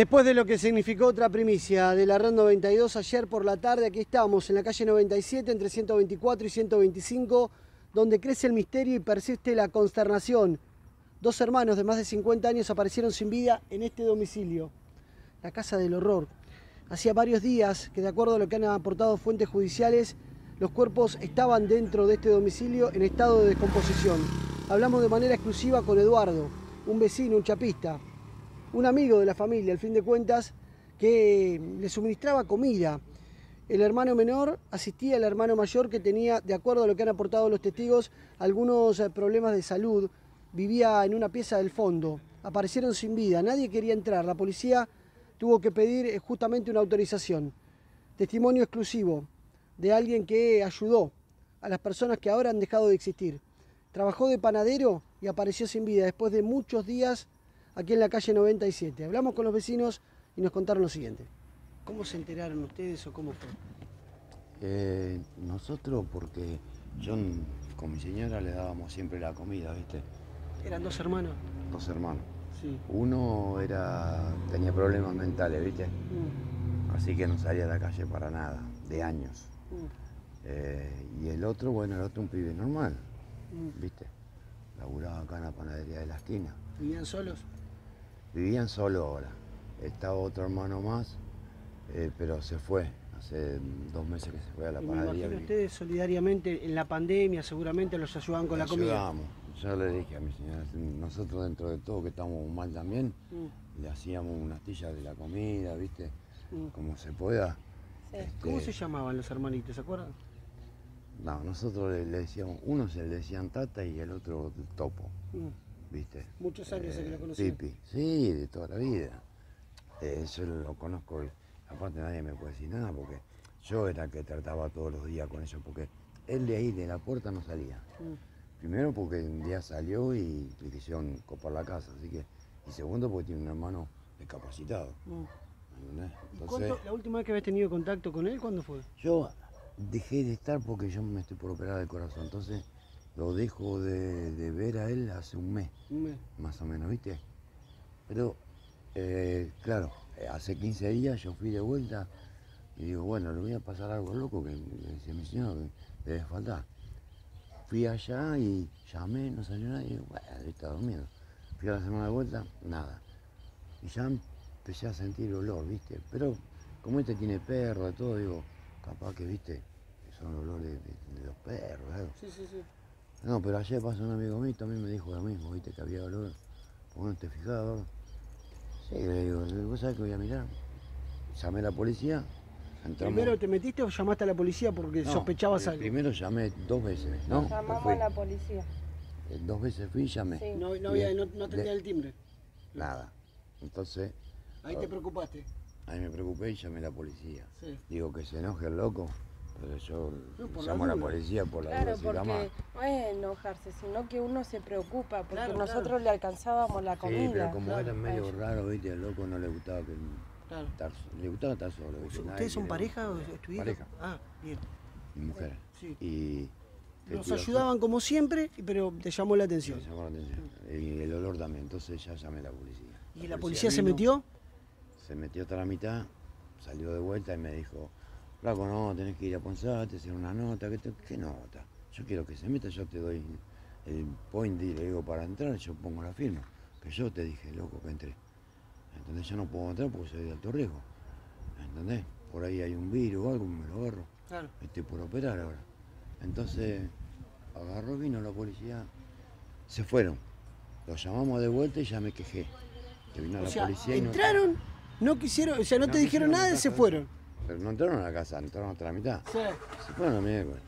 Después de lo que significó otra primicia de la Red 92 ayer por la tarde, aquí estamos en la calle 97 entre 124 y 125, donde crece el misterio y persiste la consternación. Dos hermanos de más de 50 años aparecieron sin vida en este domicilio, la Casa del Horror. Hacía varios días que de acuerdo a lo que han aportado fuentes judiciales, los cuerpos estaban dentro de este domicilio en estado de descomposición. Hablamos de manera exclusiva con Eduardo, un vecino, un chapista, un amigo de la familia, al fin de cuentas, que le suministraba comida. El hermano menor asistía al hermano mayor que tenía, de acuerdo a lo que han aportado los testigos, algunos eh, problemas de salud. Vivía en una pieza del fondo. Aparecieron sin vida, nadie quería entrar. La policía tuvo que pedir eh, justamente una autorización. Testimonio exclusivo de alguien que ayudó a las personas que ahora han dejado de existir. Trabajó de panadero y apareció sin vida después de muchos días aquí en la calle 97. Hablamos con los vecinos y nos contaron lo siguiente. ¿Cómo se enteraron ustedes o cómo fue? Eh, nosotros, porque yo con mi señora le dábamos siempre la comida, ¿viste? ¿Eran dos hermanos? Dos hermanos. Sí. Uno era, tenía problemas mentales, ¿viste? Mm, Así que no salía a la calle para nada, de años. mm, Eh, y el otro, bueno, el otro un pibe normal, mm. ¿viste? Laburaba acá en la panadería de la esquina. ¿Vivían solos? Vivían solo ahora. Estaba otro hermano más, eh, pero se fue. Hace dos meses que se fue a la me panadería. viví. ustedes solidariamente en la pandemia seguramente los ayudaban con la comida. ayudábamos. Yo le dije a mi señora, nosotros dentro de todo que estamos mal también, Mm, le hacíamos una astilla de la comida, ¿viste? mm. Como se pueda. Sí. Este, ¿Cómo se llamaban los hermanitos, se acuerdan? No, nosotros le, le decíamos, uno se le decían tata y el otro topo, Mm, ¿viste? Muchos años de que lo Eh, conocían. Pipi, sí, de toda la vida. Eh, yo lo conozco, y aparte nadie me puede decir nada porque yo era el que trataba todos los días con ellos, porque él de ahí de la puerta no salía. Mm. Primero porque un día salió y le quisieron copar la casa, así que. Y segundo porque tiene un hermano discapacitado. Mm. ¿entendés? ¿Y Entonces, cuánto- la última vez que habías tenido contacto con él, cuándo fue? yo dejé de estar porque yo me estoy por operar del corazón. Entonces lo dejo de, de ver a él hace un mes, Un mes. más o menos, ¿viste? Pero, eh, claro, hace 15 días yo fui de vuelta y digo, bueno, le voy a pasar algo loco que me decía mi señor que debe faltar. Fui allá y llamé, no salió nadie, y bueno, está durmiendo. Fui a la semana de vuelta, nada. Y ya empecé a sentir olor, ¿viste? Pero como este tiene perro, de todo, digo, capaz que, ¿viste? Son olores de, de- de los perros, algo. Sí, sí, sí. No, pero ayer pasó un amigo mío, también me dijo lo mismo, ¿viste? Que había olor. ¿Por qué no te fijabas, olor? Sí, le digo, ¿vos sabés que voy a mirar? Llamé a la policía, entramos... ¿Primero te metiste o llamaste a la policía porque No, sospechabas eh, algo? Primero llamé dos veces, ¿no? Llamamos Fui. a la policía. Eh, Dos veces fui y llamé. Sí. No, no, había, no, no De- el timbre. Nada. Entonces, Ahí te preocupaste. ahí me preocupé y llamé a la policía. Sí. Digo que se enoje el loco, yo No, por llamo a la policía por la Claro, duda, porque no es enojarse, sino que uno se preocupa, porque Claro, nosotros claro. le alcanzábamos la comida. Sí, pero como claro, era medio a raro, ¿viste? Al loco no le gustaba que Claro. estar, le gustaba estar solo, ¿Ustedes son quiere- pareja o estudiaron? Pareja. Ah, bien. Mi mujer. Sí. Y ¿qué Los te iba a ayudaban como siempre, pero te llamó la atención. Me llamó la atención. Y el olor también, entonces ya llamé a la policía. ¿Y la policía se vino, metió? Se metió hasta la mitad, salió de vuelta y me dijo, Flaco, no, tenés que ir a Ponzate, hacer una nota. ¿Qué, te- qué nota? Yo quiero que se meta, yo te doy el point y le digo para entrar, yo pongo la firma. Que yo te dije, loco, que entré. ¿Entendés? Yo no puedo entrar porque soy de alto riesgo. ¿Entendés? Por ahí hay un virus o algo, me lo agarro. Claro. Estoy por operar ahora. Entonces, agarró, vino la policía, se fueron. Los llamamos de vuelta y ya me quejé. Que vino O la sea, policía y no- entraron, no quisieron, o sea, no, No te dijeron nada y se fueron. Pero no entraron a la casa, entraron hasta la mitad. Sí. Se fueron a la miércoles.